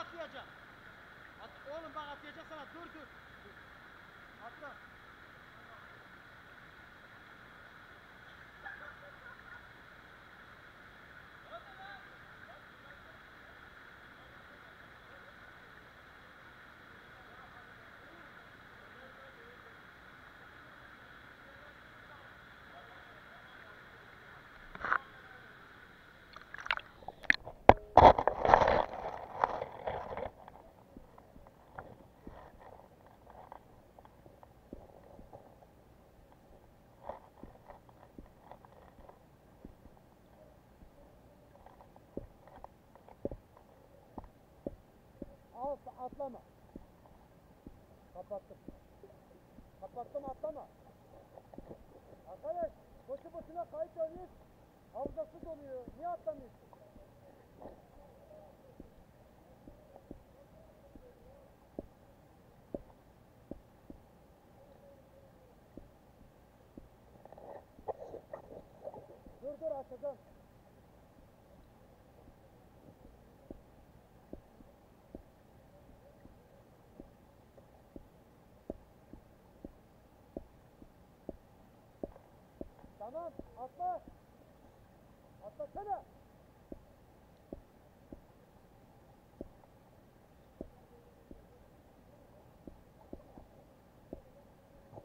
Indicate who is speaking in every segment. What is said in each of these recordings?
Speaker 1: atlayacaksın. At, oğlum bak atlayacak sana. Dur dur. dur. Atla. Al atlama. Kapattım. Kapattım atlama. Arkadaş boşu boşuna kayıt alıyoruz. Havuzda su doluyor. Niye atlamıyorsun? Dur dur açacağım. Tamam atla. Atlasana.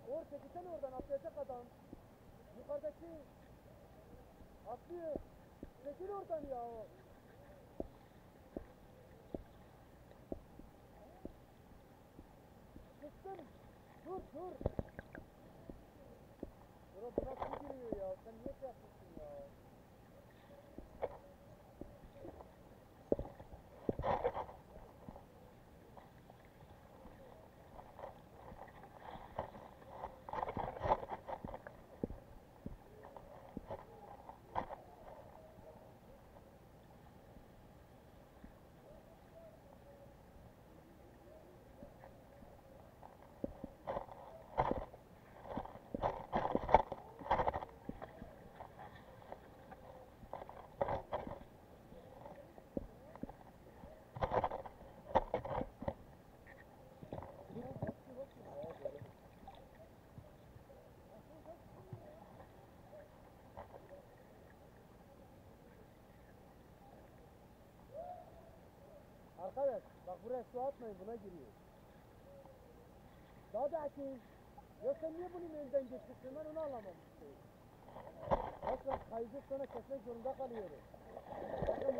Speaker 1: Or çekilsene oradan atlayacak adam. Yukarıdaki atlıyor. Çekil oradan ya o. Çıktın. Dur dur. Bura buna su giriyor ya. Sen niye şey ya? Arkadaş bak buraya su atmayın buna giriyor. Daha da ki ya sen niye bunun önünden geçiyorsun ben onu anlamamıştım. Asla kaydı sonra kesmek zorunda kalıyorum. Bakın.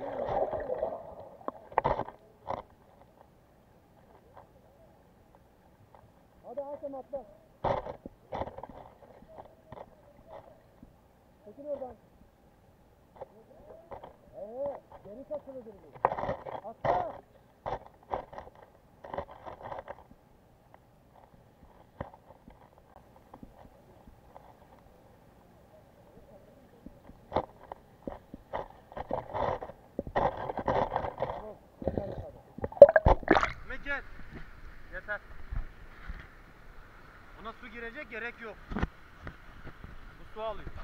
Speaker 1: Hadi Hakan atla. Çekil oradan. Ee, geri kaçılıdır bu. Atla. Tamam, yeter bu kadar. Ahmet gel. Yeter. Buna su girecek gerek yok. Bu su alıyor.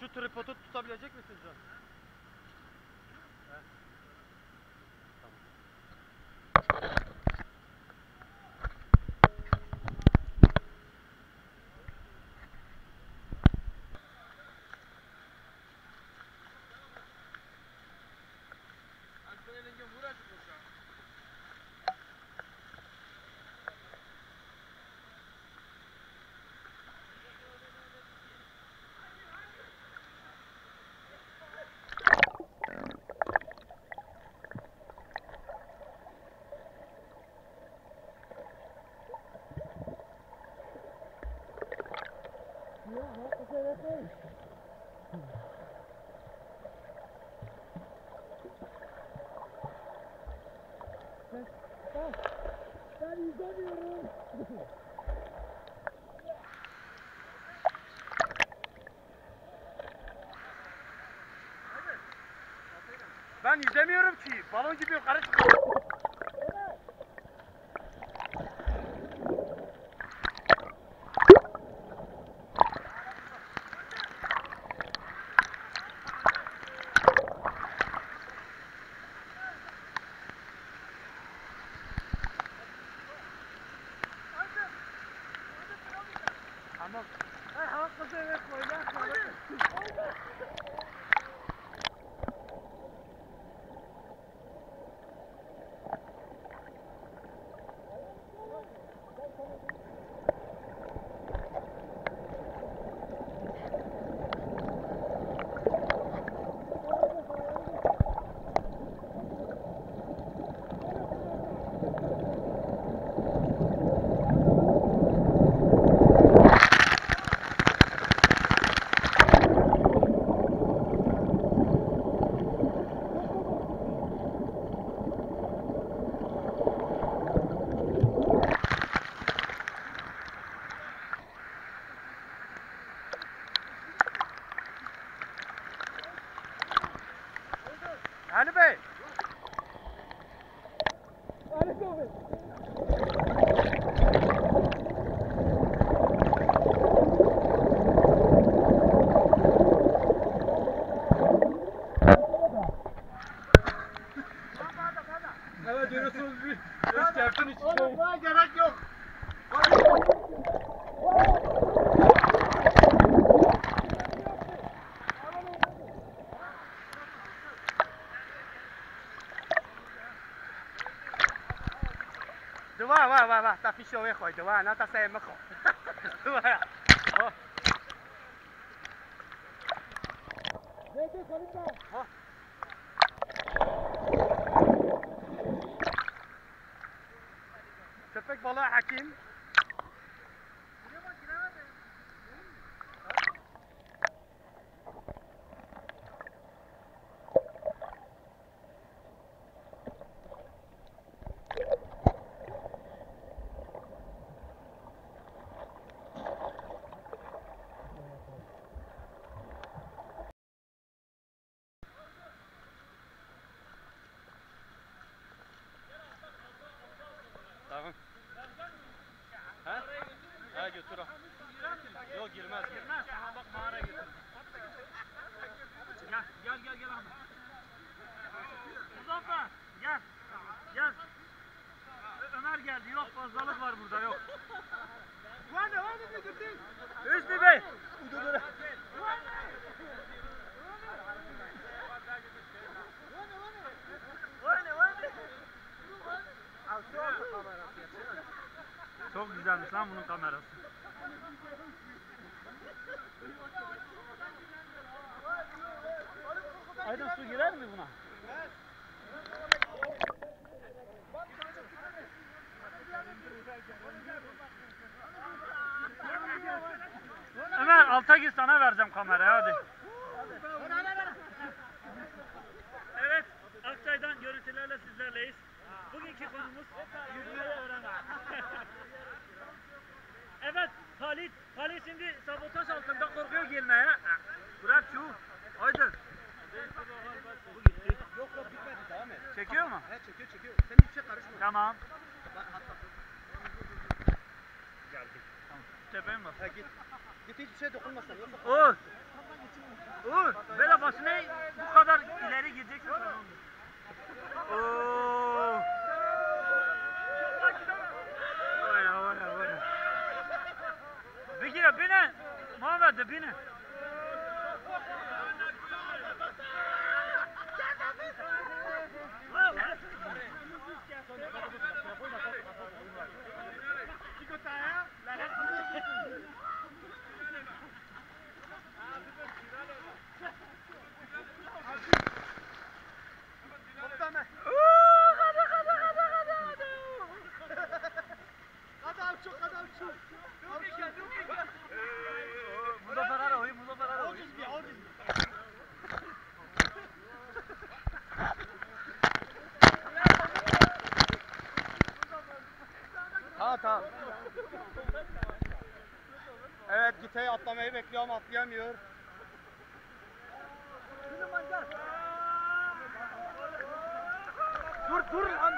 Speaker 1: Şu, tripodu tutabilecek misin Can? Ben yüzemiyorum ki. Balon gibi yukarı çıkıyorum. ถ้าพี่เชื่อไม่ค่อ götür o. Yok girmez. Girmez.
Speaker 2: Tamam bak mağara götür. Gel gel gel gel Ahmet. Muzaffer gel. Gel. Ömer geldi. Yok fazlalık var burada yok.
Speaker 1: Hadi hadi bir gittin.
Speaker 2: Hüsnü Bey. Çok güzelmiş lan bunun kamerası. Aydın su girer mi buna? Ömer alta gir sana vereceğim kamerayı hadi.
Speaker 1: 어. öteye atlamayı bekliyor ama atlayamıyor. Dur dur lan.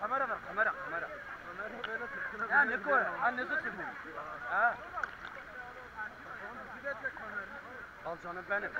Speaker 1: Kamera ver kamera kamera.
Speaker 3: Kamera böyle sırtına.
Speaker 1: Ya ne koy? Annesi sırtına. Ha. Bir de çek kamerayı. Al canım benim.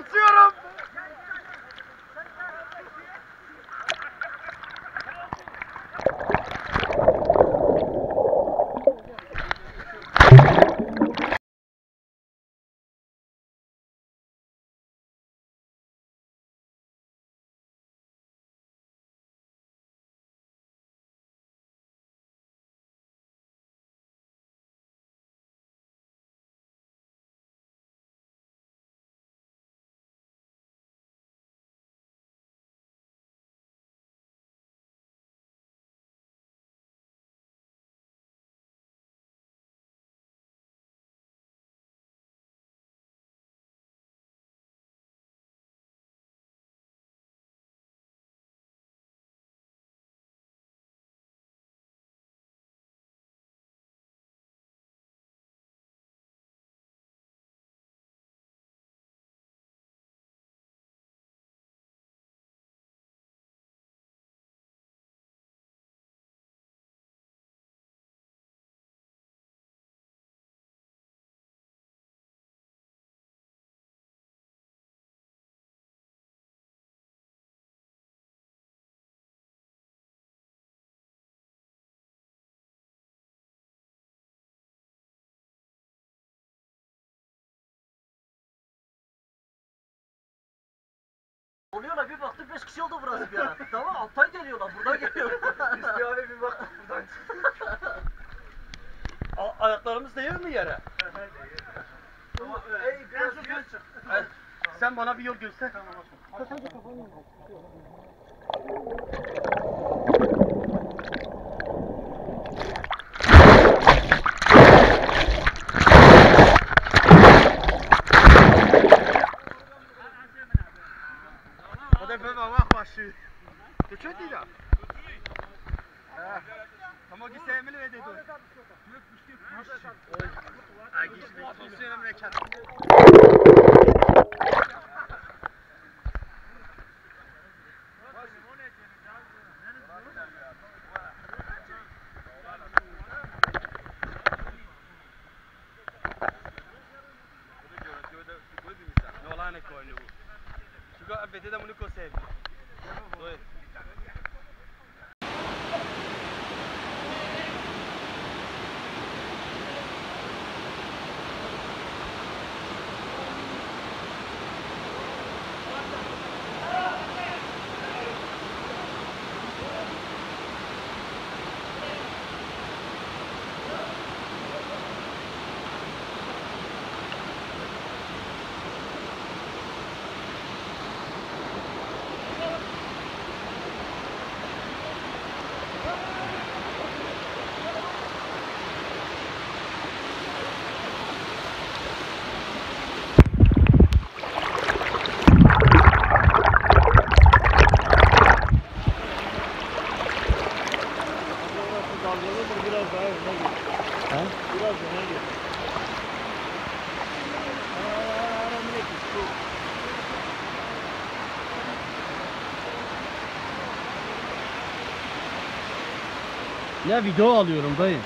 Speaker 1: Come through!
Speaker 3: Oluyorlar bir baktık 5 kişi oldu burası bir ara. Tamam alttan geliyorlar buradan geliyorlar. Hüsnü
Speaker 1: abi bir baktık buradan A- ayaklarımız değiyor mu yere?
Speaker 3: Ey biraz göz çık.
Speaker 1: Evet. Sen bana bir yol göster. Sadece kafanı indir. O da böyle bak başı. Değil ya. Ama ki sevmeli ve dedi. Ay gişli. Ya video alıyorum dayı.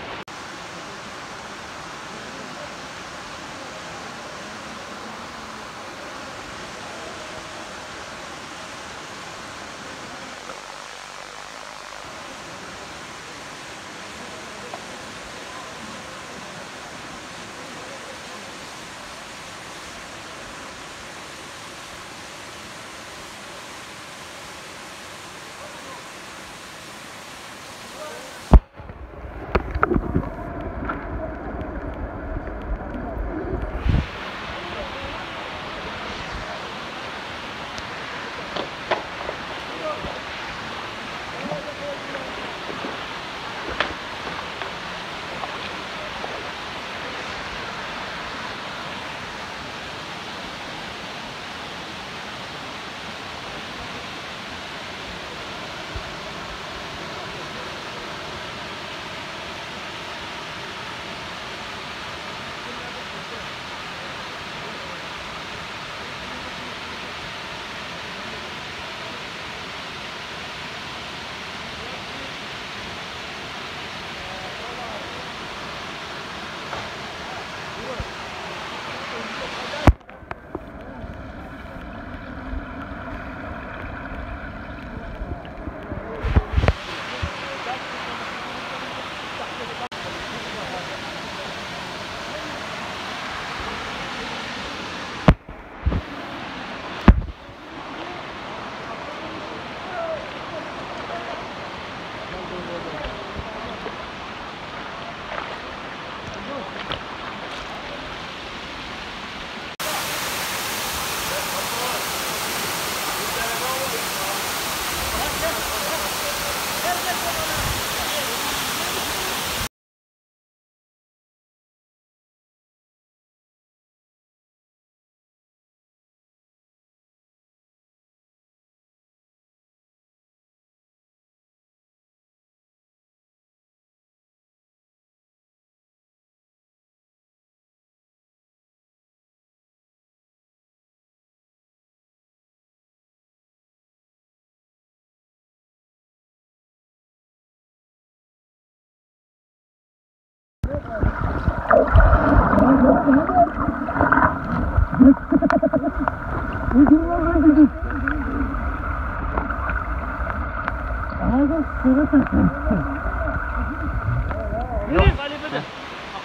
Speaker 2: Yok.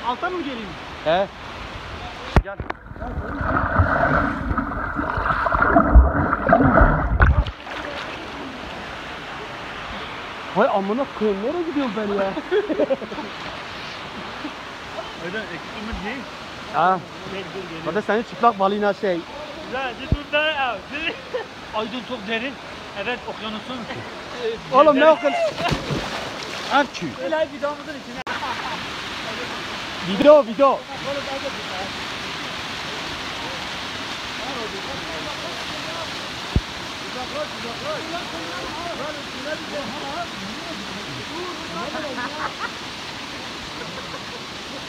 Speaker 1: Altan mı geleyim? He. Gel. Vay amına koyayım nereye gidiyorum ben ya?
Speaker 2: Öyle ekibimiz değil.
Speaker 1: ha.
Speaker 2: Hadi
Speaker 1: senin çıplak balina şey.
Speaker 2: Ya. Aydın çok derin. Evet, okyanusun. Oğlum ne okul?
Speaker 1: Erkü.
Speaker 2: Öyle vidamızın içine.
Speaker 1: Video video.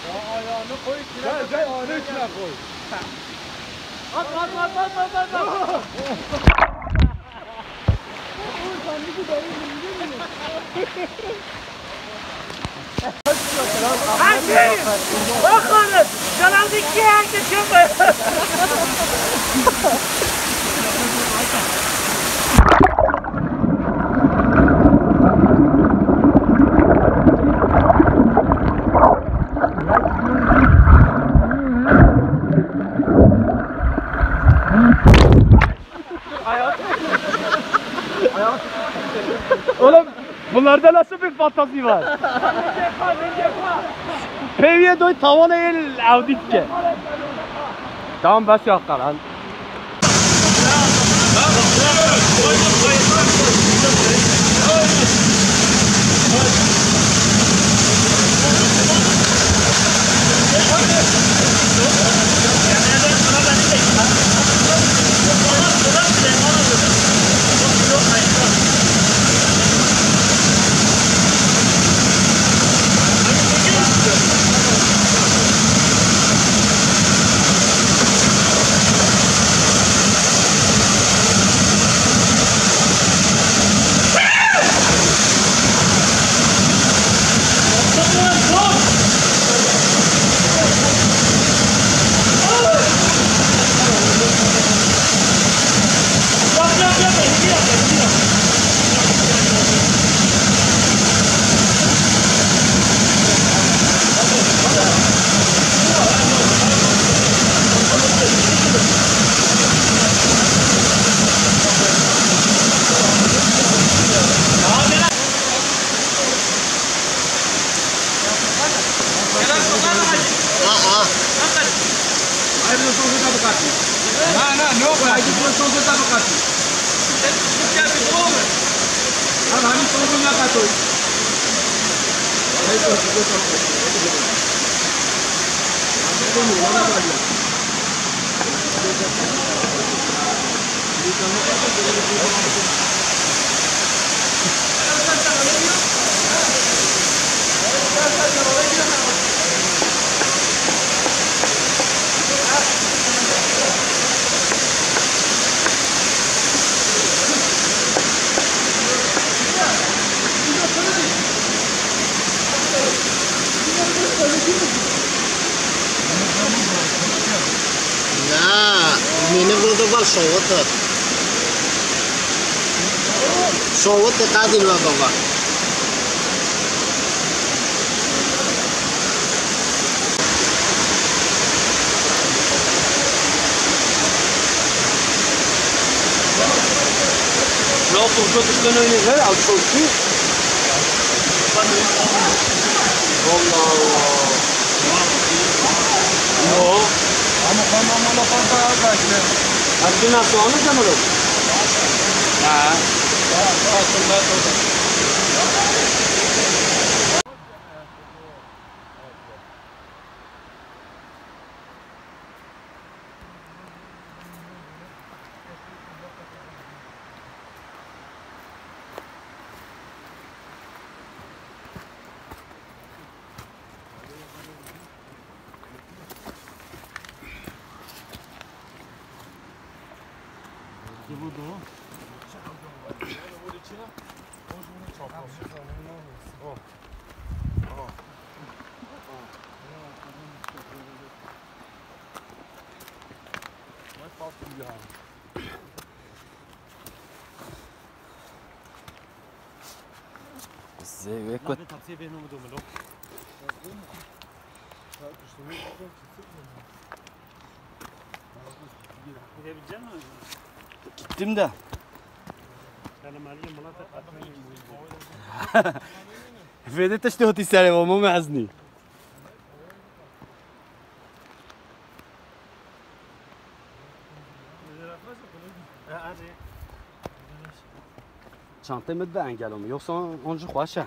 Speaker 1: Ayağını koy. Gel gel ayağını içine koy. At at at at at at. at. Hadi!
Speaker 2: Bakın! Kanal dikki herkes yapıyor.
Speaker 1: Oğlum bunlarda nasıl bir fantazi var? Peviye doy tavana el auditke. Tamam bas yakar lan. não, cara. Aí você tava com aqui. Você é bom, velho. Ah, não, não sou minha 14. Aí, pô, ficou só. Ficou no lado da linha. Thank you.
Speaker 4: Minimum global showater. Showater tadi lah bapak.
Speaker 1: Wel voor zotte kunnen we hè, als zo zie. Van de Amukama molokoto gashi. Abdina suami sama lu? Ha. Ya, ya, sudah, sudah.
Speaker 2: det er noe med dumme lokk. Gidebilecek misin?
Speaker 1: Gittim de.
Speaker 2: سلام عليكم والله
Speaker 1: فدت اشتهتي سلام مو معزني Çantayı mı ben geldim yoksa onca kuaşa.